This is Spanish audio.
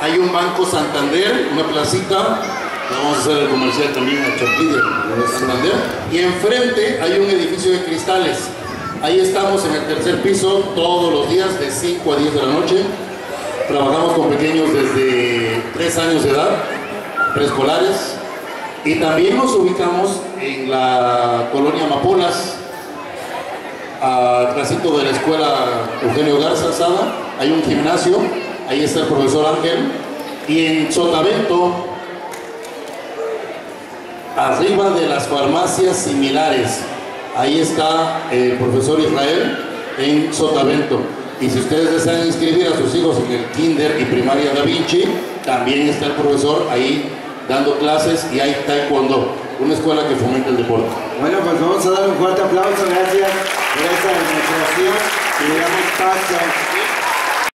hay un Banco Santander, una placita, vamos a hacer el comercial también a de Santander, y enfrente hay un edificio de cristales. Ahí estamos en el tercer piso todos los días de 5 a 10 de la noche. Trabajamos con pequeños desde 3 años de edad, preescolares, y también nos ubicamos en la colonia Amapolas, trasito de la escuela Eugenio Garza Alzada, hay un gimnasio, ahí está el profesor Ángel, y en Sotavento, arriba de las farmacias similares, ahí está el profesor Israel en Sotavento. Y si ustedes desean inscribir a sus hijos en el Kinder y Primaria Da Vinci, también está el profesor ahí dando clases y hay Taekwondo, una escuela que fomenta el deporte. Bueno, pues vamos a dar un fuerte aplauso, gracias por esta demostración y damos paso